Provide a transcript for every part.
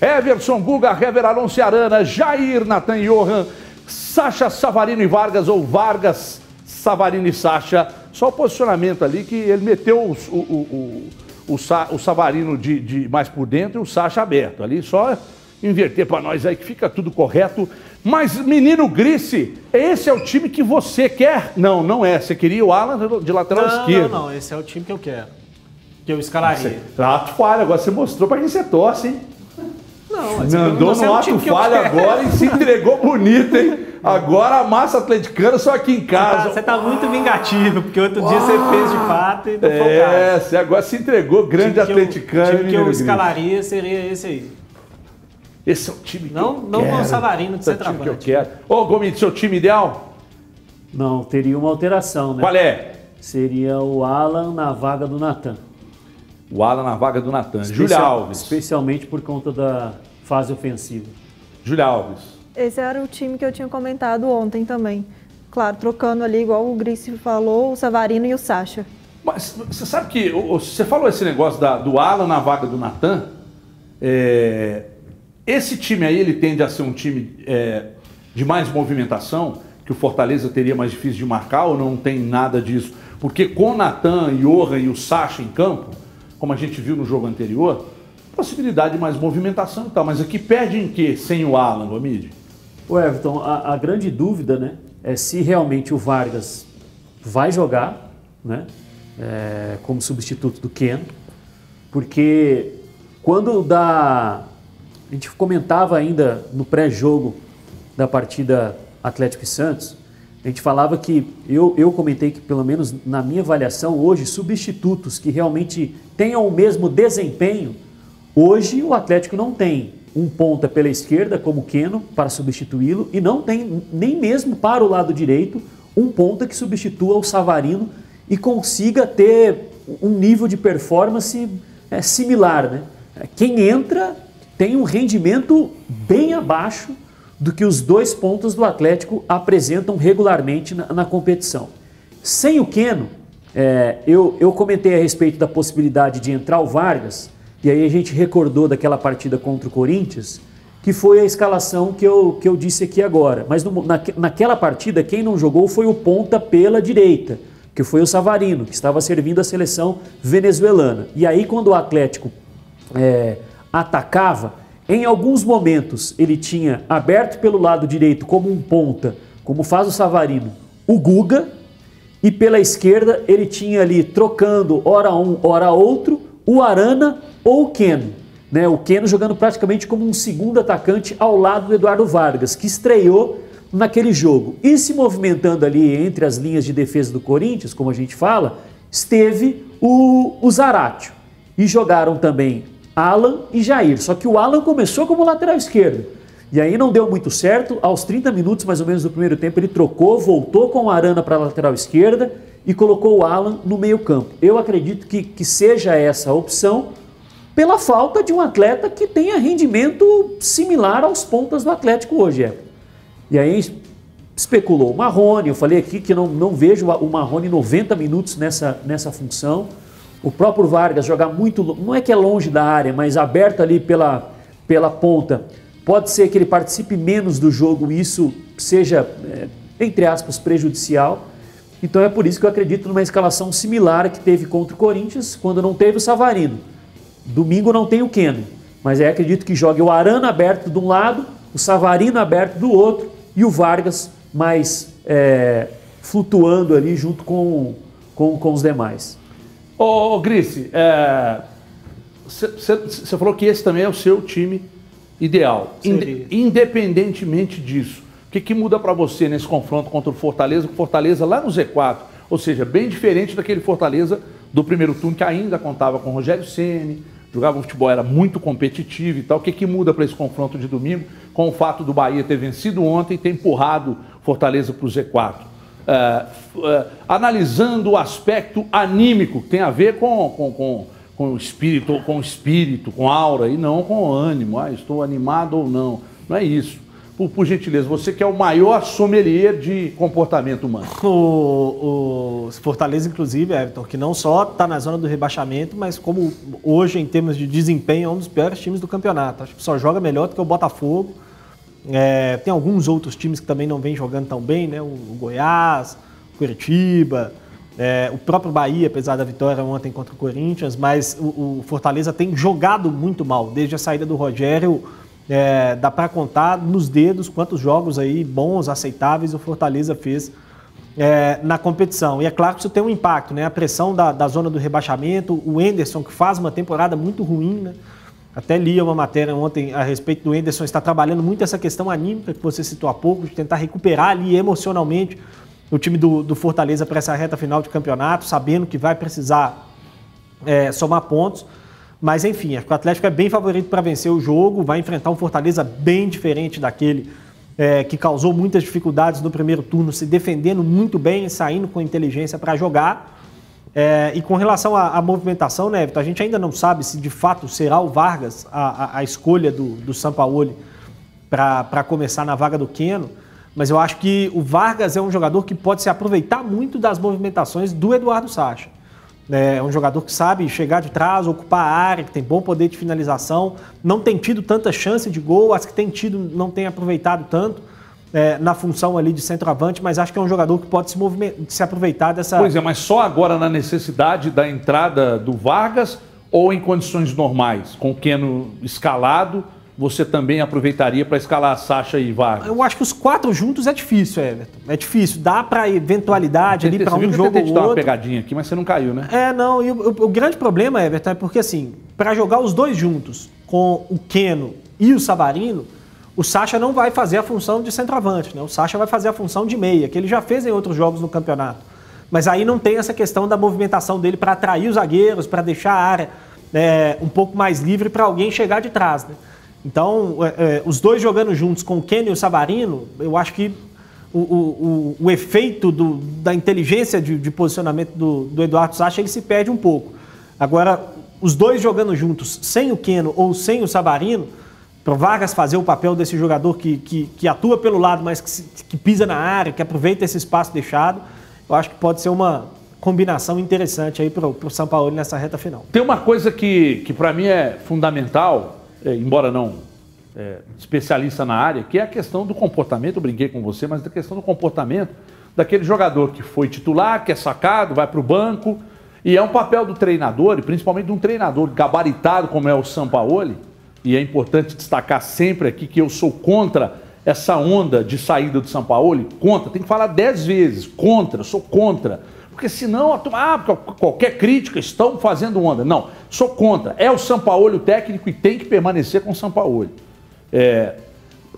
Everson, Guga, Hever, Alonso e Arana, Jair, Natan e Johan, Sacha, Savarino e Vargas ou Vargas, Savarino e Sacha. Só o posicionamento ali que ele meteu o, o, o, o, o Savarino de, de mais por dentro e o Sacha aberto. Ali só inverter para nós aí que fica tudo correto. Mas, menino Grice, esse é o time que você quer? Não, não é. Você queria o Alan de lateral não, esquerdo. Não, não, esse é o time que eu quero. Que eu escalaria. Ato falha, agora você mostrou para quem você torce, hein? Não, Andou no ato falha agora e se entregou bonito, hein? Agora a massa atleticana só aqui em casa. Você tá, tá muito vingativo, porque outro Uau. dia você fez de fato e não É, você agora se entregou, grande atleticano. O time que eu escalaria seria esse aí. Esse é o time que não, eu não quero. Não com o Savarino de Esse é o time que eu quero. Ô, Gomes, seu time ideal? Não, teria uma alteração, né? Qual é? Seria o Alan na vaga do Natan. O Alan na vaga do Natan. Júlia Alves. Especialmente por conta da fase ofensiva. Júlia Alves. Esse era o time que eu tinha comentado ontem também. Claro, trocando ali, igual o Grice falou, o Savarino e o Sacha. Mas você sabe que você falou esse negócio da, do Alan na vaga do Natan. É, esse time aí, ele tende a ser um time é, de mais movimentação, que o Fortaleza teria mais difícil de marcar, ou não tem nada disso? Porque com o Natan, Johan e o Sacha em campo, como a gente viu no jogo anterior, possibilidade de mais movimentação e tal. Mas aqui perde em quê sem o Alan, Gomide? O Everton, a, a, grande dúvida né, é se realmente o Vargas vai jogar né, é, como substituto do Ken, porque quando dá a gente comentava ainda no pré-jogo da partida Atlético e Santos, a gente falava que, eu, eu comentei que pelo menos na minha avaliação hoje, substitutos que realmente tenham o mesmo desempenho, hoje o Atlético não tem um ponta pela esquerda como Keno para substituí-lo e não tem nem mesmo para o lado direito um ponta que substitua o Savarino e consiga ter um nível de performance é, similar. Né? Quem entra tem um rendimento bem abaixo do que os dois pontos do Atlético apresentam regularmente na, na competição. Sem o Queno, é, eu, eu comentei a respeito da possibilidade de entrar o Vargas, e aí a gente recordou daquela partida contra o Corinthians, que foi a escalação que eu, que eu disse aqui agora. Mas no, na, naquela partida, quem não jogou foi o ponta pela direita, que foi o Savarino, que estava servindo a seleção venezuelana. E aí, quando o Atlético é, atacava, em alguns momentos ele tinha aberto pelo lado direito como um ponta, como faz o Savarino, o Guga, e pela esquerda ele tinha ali trocando hora um, hora outro, o Arana ou o Keno. Né? O Keno jogando praticamente como um segundo atacante ao lado do Eduardo Vargas, que estreou naquele jogo. E se movimentando ali entre as linhas de defesa do Corinthians, como a gente fala, esteve o, o Zaratio. E jogaram também Alan e Jair. Só que o Alan começou como lateral esquerdo. E aí não deu muito certo. Aos 30 minutos mais ou menos do primeiro tempo, ele trocou, voltou com o Arana para a lateral esquerda e colocou o Alan no meio-campo. Eu acredito que, que seja essa a opção pela falta de um atleta que tenha rendimento similar aos pontas do Atlético hoje. É. E aí especulou o Marrone, eu falei aqui que não, não vejo o Marrone 90 minutos nessa, nessa função o próprio Vargas jogar muito, não é que é longe da área, mas aberto ali pela, pela ponta, pode ser que ele participe menos do jogo isso seja, é, entre aspas, prejudicial. Então é por isso que eu acredito numa escalação similar que teve contra o Corinthians, quando não teve o Savarino. Domingo não tem o Keno, mas aí acredito que jogue o Arana aberto de um lado, o Savarino aberto do outro e o Vargas mais é, flutuando ali junto com, com, com os demais. Ô, ô Grice, você é, falou que esse também é o seu time ideal. Inde, independentemente disso, que, que muda para você nesse confronto contra o Fortaleza? O Fortaleza lá no Z4, ou seja, bem diferente daquele Fortaleza do primeiro turno que ainda contava com Rogério Ceni, jogava um futebol, era muito competitivo e tal. O que, que muda para esse confronto de domingo com o fato do Bahia ter vencido ontem e ter empurrado Fortaleza para o Z4? uh, uh, analisando o aspecto anímico, que tem a ver com, com, com, com o espírito, com o espírito, com aura, e não com o ânimo. Ah, estou animado ou não. Não é isso. Por, por, gentileza, você que é o maior sommelier de comportamento humano. O, o Fortaleza, inclusive, Everton, que não só está na zona do rebaixamento, mas como hoje, em termos de desempenho, é um dos piores times do campeonato. Acho que só joga melhor do que o Botafogo. É, tem alguns outros times que também não vêm jogando tão bem, né? O, o Goiás, o Curitiba, é, o próprio Bahia, apesar da vitória ontem contra o Corinthians, mas o, o Fortaleza tem jogado muito mal desde a saída do Rogério é, dá para contar nos dedos quantos jogos aí bons, aceitáveis o Fortaleza fez é, na competição. E é claro que isso tem um impacto, né? A pressão da, da zona do rebaixamento, o Enderson, que faz uma temporada muito ruim, né? Até li uma matéria ontem a respeito do Enderson, está trabalhando muito essa questão anímica que você citou há pouco, de tentar recuperar ali emocionalmente o time do, do Fortaleza para essa reta final de campeonato, sabendo que vai precisar é, somar pontos. Mas enfim, o Atlético é bem favorito para vencer o jogo, vai enfrentar um Fortaleza bem diferente daquele é, que causou muitas dificuldades no primeiro turno, se defendendo muito bem, saindo com inteligência para jogar. É, e com relação à, movimentação, né, Everton, a gente ainda não sabe se de fato será o Vargas a, a, a escolha do, do Sampaoli para começar na vaga do Queno, mas eu acho que o Vargas é um jogador que pode se aproveitar muito das movimentações do Eduardo Sacha. É um jogador que sabe chegar de trás, ocupar a área, que tem bom poder de finalização, não tem tido tanta chance de gol, as que tem tido não tem aproveitado tanto é, na função ali de centroavante, mas acho que é um jogador que pode se, se aproveitar dessa. Pois é, mas só agora na necessidade da entrada do Vargas ou em condições normais, com o Keno escalado você também aproveitaria para escalar Sacha e Vargas? Eu acho que os quatro juntos é difícil, Everton. É difícil. Dá para eventualidade ali para um jogo ou outro. te dar uma pegadinha aqui, mas você não caiu, né? É, não. E o, o, o grande problema, Everton, é porque assim, para jogar os dois juntos, com o Keno e o Savarino, o Sacha não vai fazer a função de centroavante, né? O Sacha vai fazer a função de meia, que ele já fez em outros jogos no campeonato. Mas aí não tem essa questão da movimentação dele para atrair os zagueiros, para deixar a área é, um pouco mais livre para alguém chegar de trás, né? Então, é, é, os dois jogando juntos com o Kenny e o Savarino, eu acho que o, o, o, o efeito do, da inteligência de, de posicionamento do, do, Eduardo Sacha ele se perde um pouco. Agora, os dois jogando juntos, sem o Keno ou sem o Savarino, para o Vargas fazer o papel desse jogador que, que, que atua pelo lado, mas que, que, pisa na área, que aproveita esse espaço deixado, eu acho que pode ser uma combinação interessante aí para o São Paulo nessa reta final. Tem uma coisa que, que para mim é fundamental, é, embora não é, especialista na área, que é a questão do comportamento, eu brinquei com você, mas a questão do comportamento daquele jogador que foi titular, que é sacado, vai para o banco, e é um papel do treinador, e principalmente de um treinador gabaritado como é o Sampaoli, e é importante destacar sempre aqui que eu sou contra essa onda de saída do Sampaoli, contra, tem que falar dez vezes, contra, sou contra, porque senão, ah, qualquer crítica, estão fazendo onda. Não, sou contra. É o Sampaoli o técnico e tem que permanecer com o Sampaoli. É,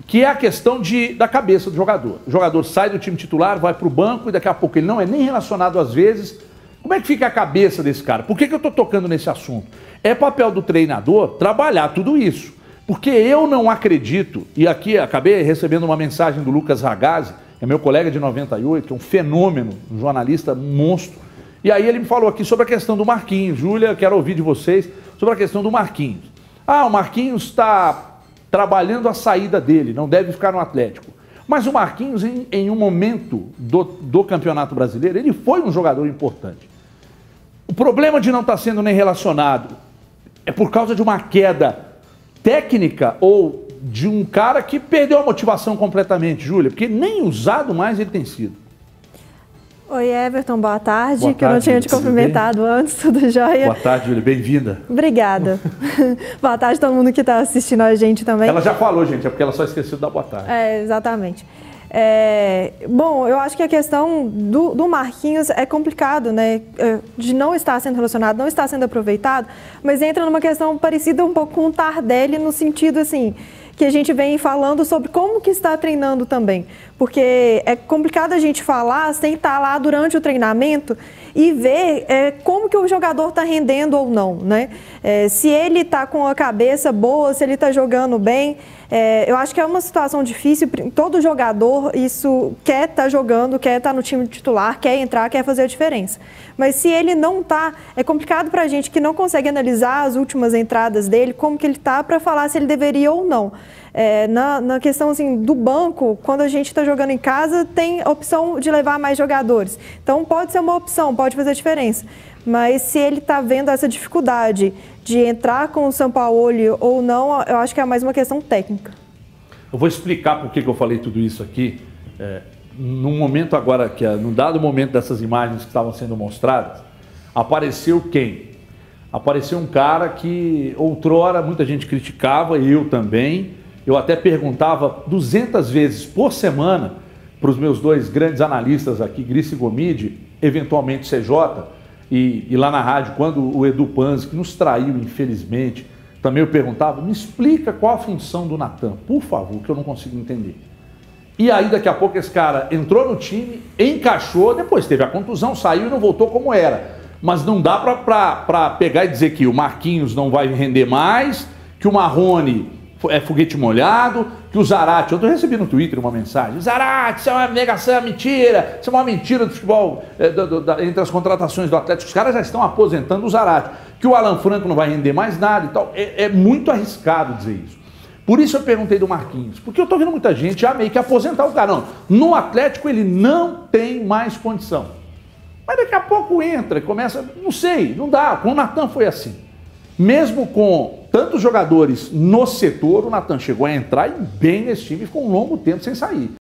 que é a questão de, da cabeça do jogador. O jogador sai do time titular, vai para o banco e daqui a pouco ele não é nem relacionado às vezes. Como é que fica a cabeça desse cara? Por que, que eu estou tocando nesse assunto? É papel do treinador trabalhar tudo isso. Porque eu não acredito, e aqui acabei recebendo uma mensagem do Lucas Ragazzi, é meu colega de 98, que é um fenômeno, um jornalista monstro. E aí ele me falou aqui sobre a questão do Marquinhos. Júlia, quero ouvir de vocês sobre a questão do Marquinhos. Ah, o Marquinhos está trabalhando a saída dele, não deve ficar no Atlético. Mas o Marquinhos, em, em um momento do, do Campeonato Brasileiro, ele foi um jogador importante. O problema de não estar sendo nem relacionado é por causa de uma queda técnica ou de um cara que perdeu a motivação completamente, Júlia, porque nem usado mais ele tem sido. Oi, Everton, boa tarde. Boa que tarde, eu não tinha te cumprimentado antes, tudo jóia? Boa tarde, Júlia, bem-vinda. Obrigada. boa tarde a todo mundo que está assistindo a gente também. Ela já falou, gente, é porque ela só esqueceu da boa tarde. É, exatamente. É, bom, eu acho que a questão do, do, Marquinhos é complicado, né? É, de não estar sendo relacionado, não estar sendo aproveitado, mas entra numa questão parecida um pouco com o Tardelli, no sentido assim, que a gente vem falando sobre como que está treinando também. Porque é complicado a gente falar sem estar lá durante o treinamento e ver é, como que o jogador está rendendo ou não, né? É, se ele está com a cabeça boa, se ele está jogando bem. É, eu acho que é uma situação difícil. Todo jogador isso quer estar tá jogando, quer estar tá no time titular, quer entrar, quer fazer a diferença. Mas se ele não está, é complicado para a gente que não consegue analisar as últimas entradas dele, como que ele está para falar se ele deveria ou não. É, na, na, questão assim, do banco, quando a gente está jogando em casa, tem opção de levar mais jogadores. Então pode ser uma opção, pode fazer diferença. Mas se ele está vendo essa dificuldade de entrar com o São Paulo ou não, eu acho que é mais uma questão técnica. Eu vou explicar por que, eu falei tudo isso aqui. É, num momento agora, que num dado momento dessas imagens que estavam sendo mostradas, apareceu quem? Apareceu um cara que outrora muita gente criticava, eu também. Eu até perguntava 200 vezes por semana para os meus dois grandes analistas aqui, Gris e Gomide, eventualmente CJ, e, e, lá na rádio, quando o Edu Panzi, que nos traiu, infelizmente, também eu perguntava, me explica qual a função do Natan, por favor, que eu não consigo entender. E aí, daqui a pouco, esse cara entrou no time, encaixou, depois teve a contusão, saiu e não voltou como era. Mas não dá para pegar e dizer que o Marquinhos não vai render mais, que o Marrone é foguete molhado, que o Zarate, eu recebi no Twitter uma mensagem, Zarate, isso é uma negação, é mentira, isso é uma mentira do futebol, é, do, do, da, entre as contratações do Atlético, os caras já estão aposentando o Zarate, que o Alan Franco não vai render mais nada e tal, é, é muito arriscado dizer isso. Por isso eu perguntei do Marquinhos, porque eu estou vendo muita gente já meio que aposentar o cara, não, no Atlético ele não tem mais condição, mas daqui a pouco entra começa, não sei, não dá, com o Natan foi assim, mesmo com tantos jogadores no setor, o Natan chegou a entrar e bem nesse time e ficou um longo tempo sem sair.